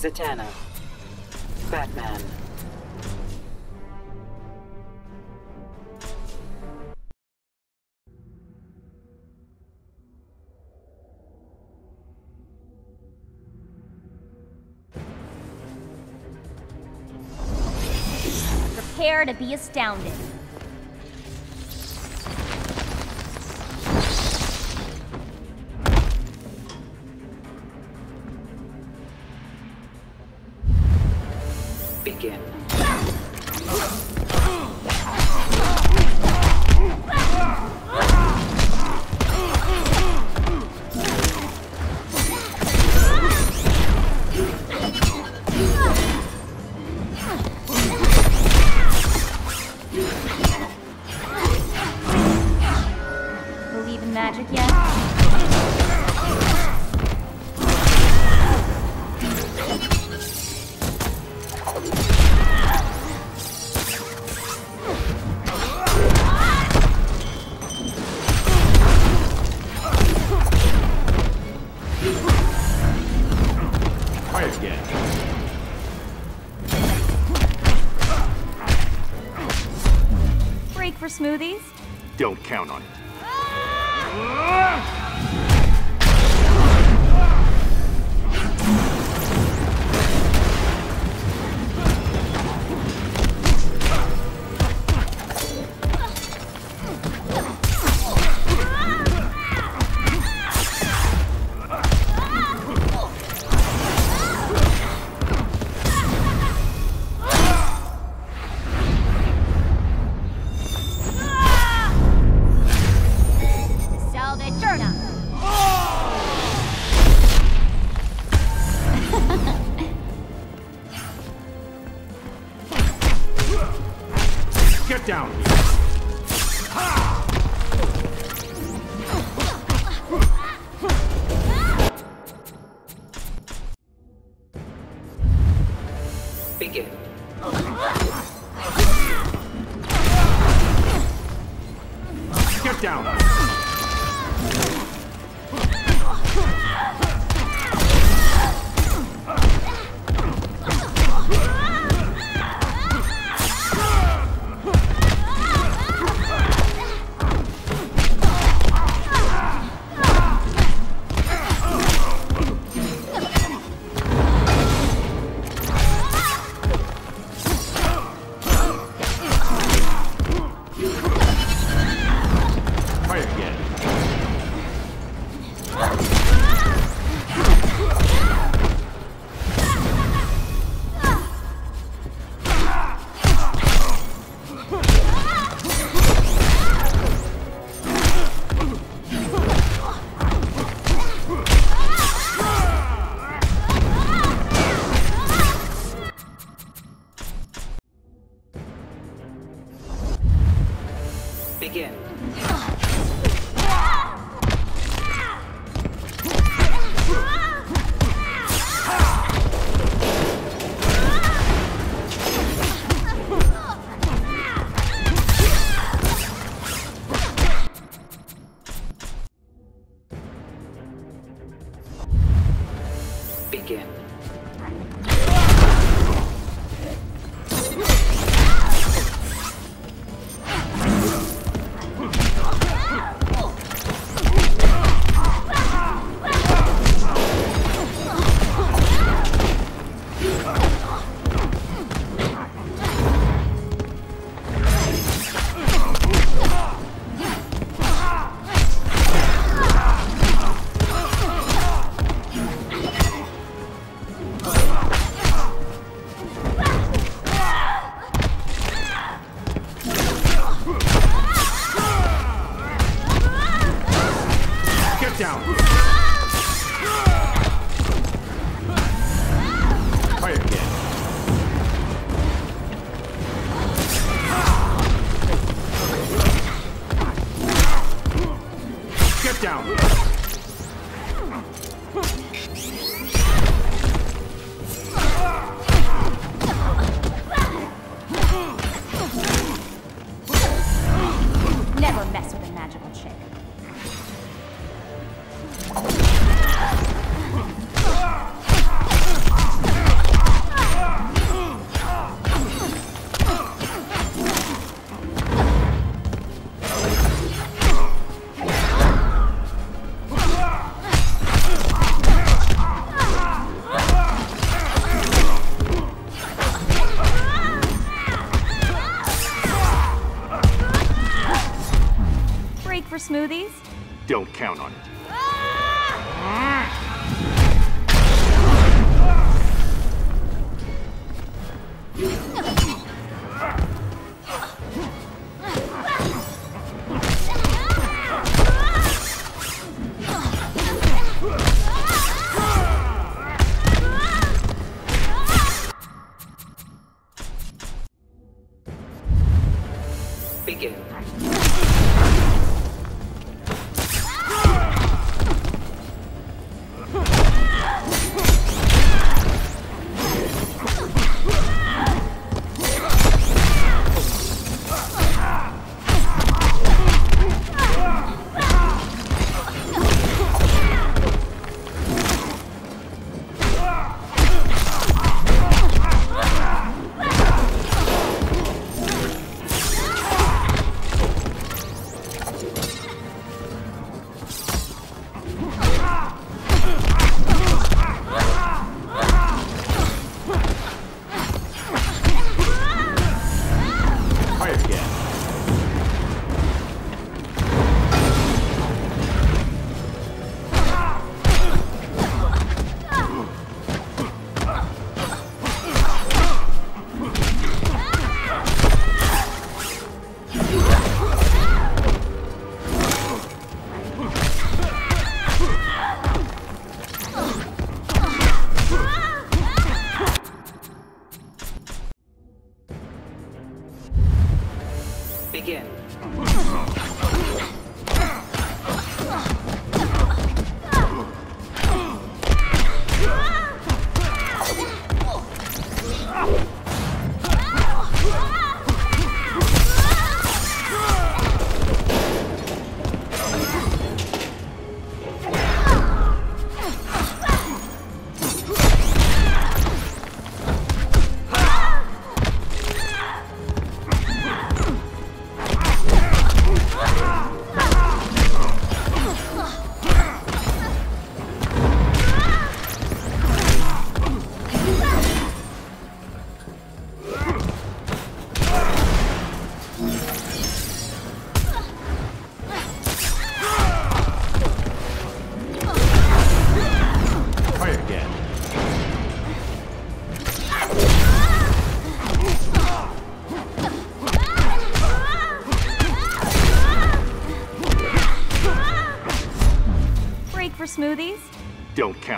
Zatanna. Batman. Prepare to be astounded.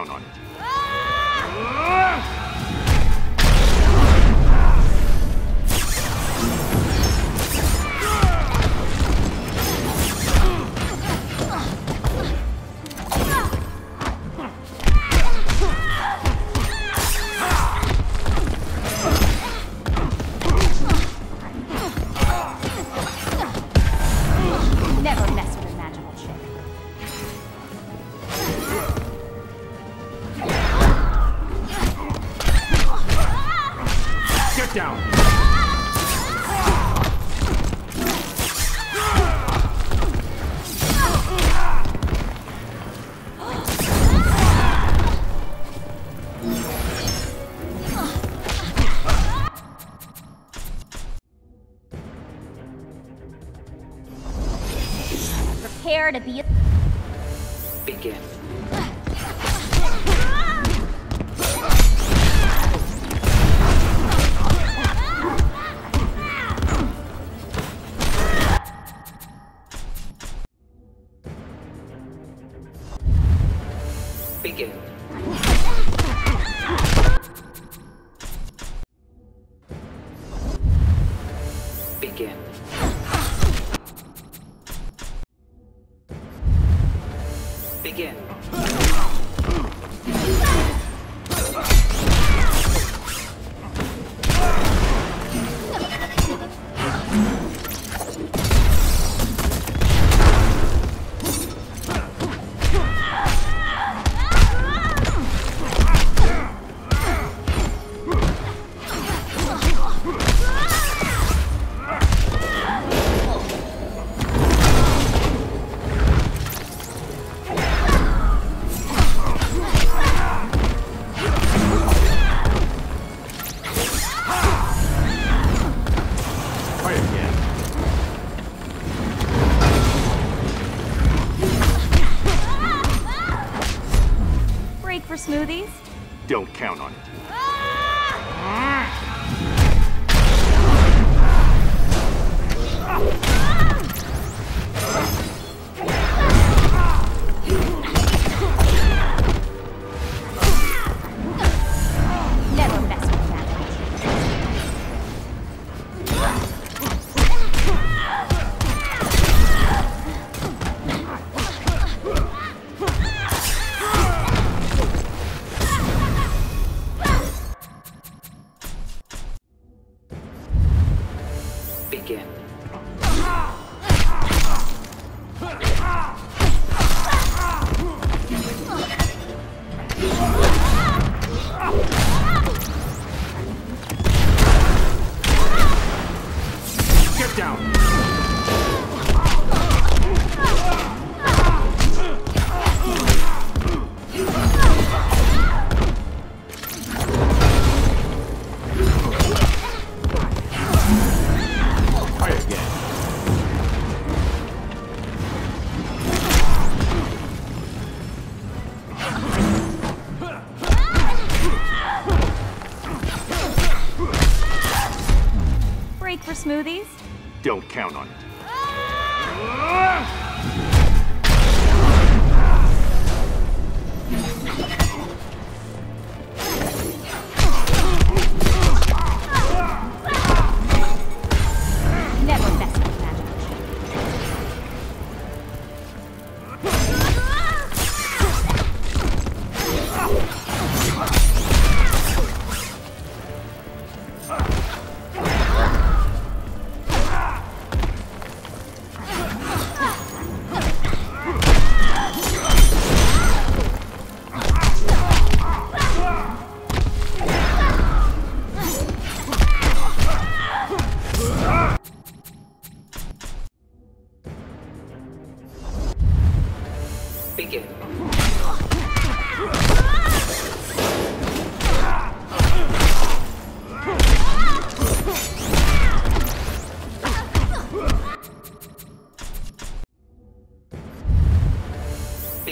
Count on it. To be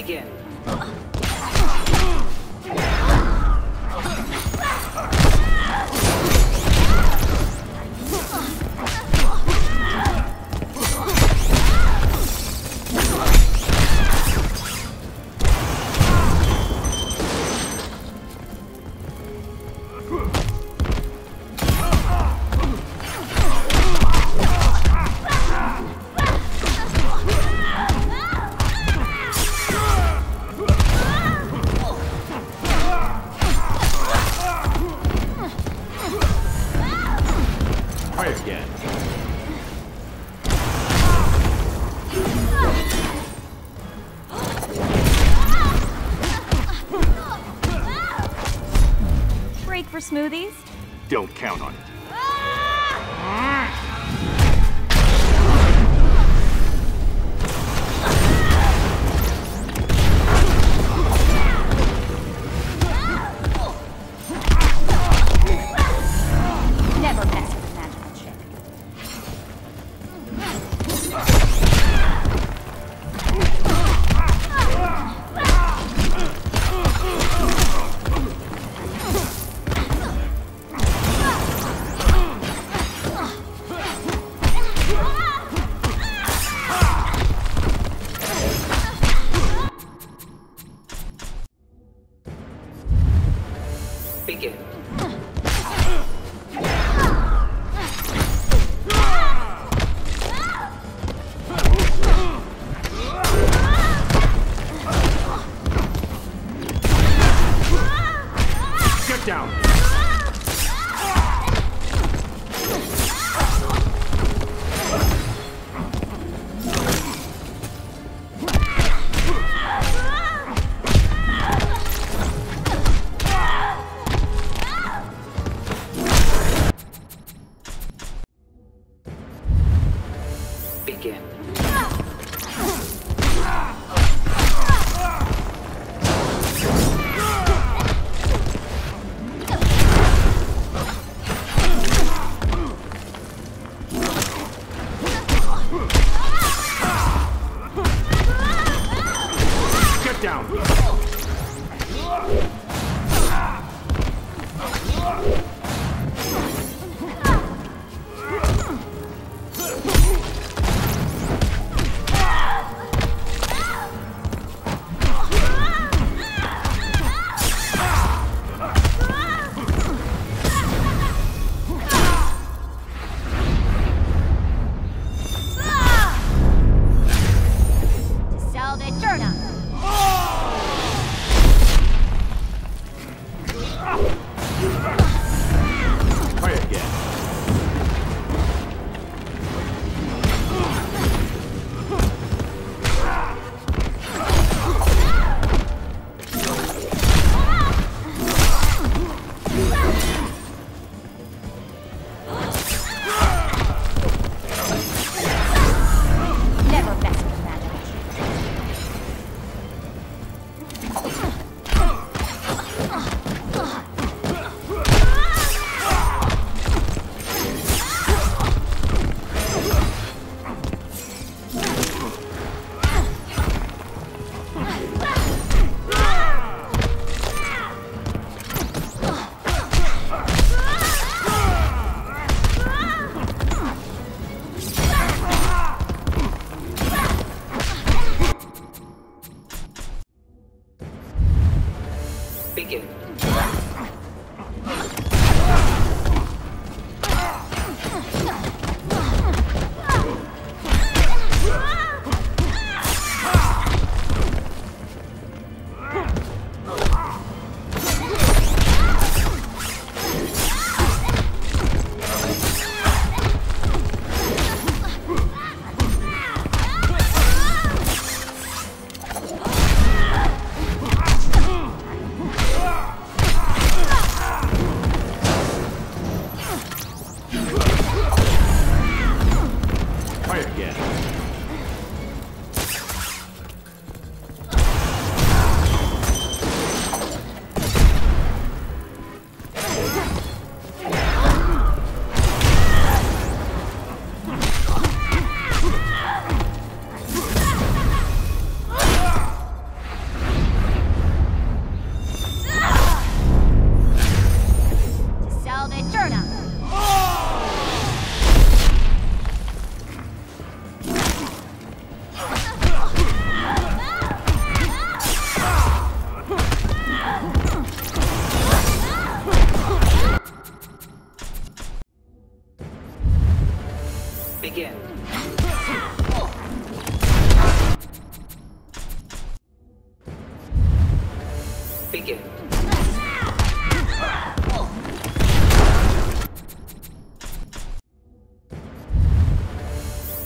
begin. fire again. Break for smoothies? Don't count on it.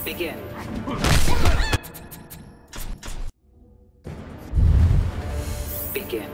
Begin. Begin.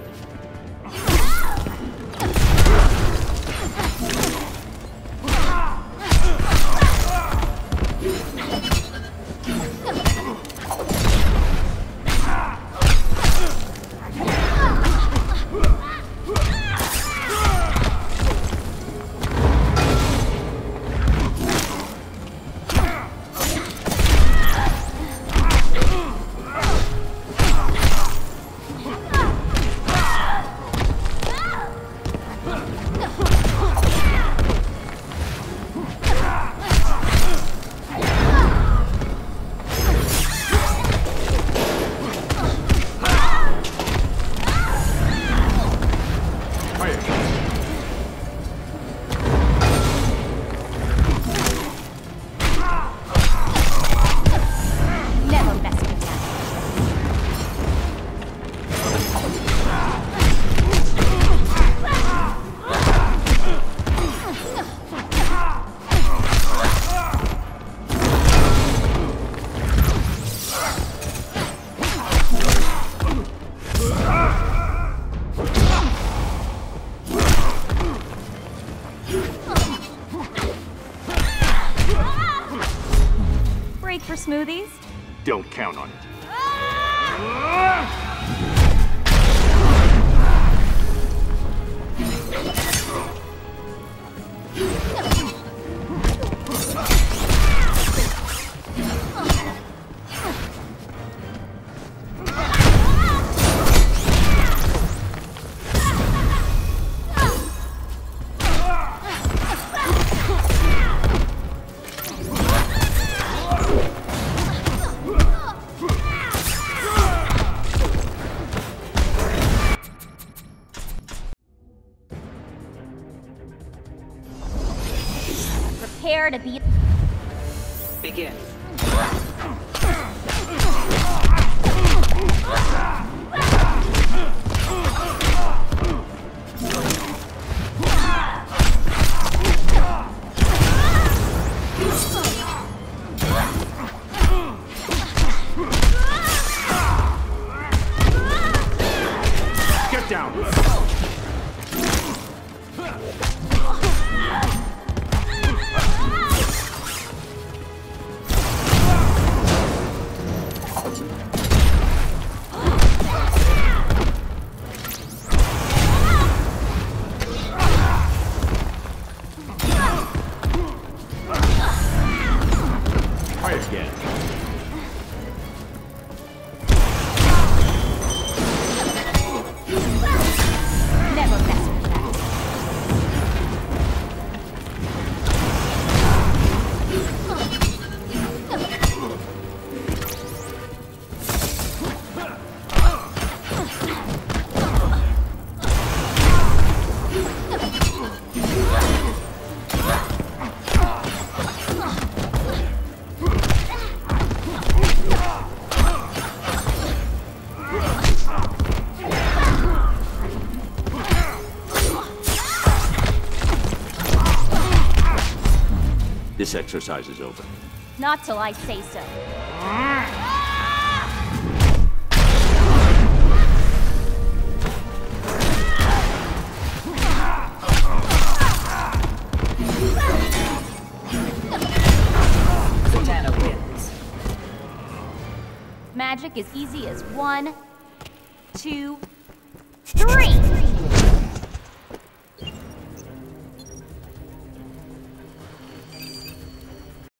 Smoothies? Don't count on it. Ah! Prepare to be. Begin. This exercise is over. Not till I say so. Zatanna wins. Magic is easy as one, two, three!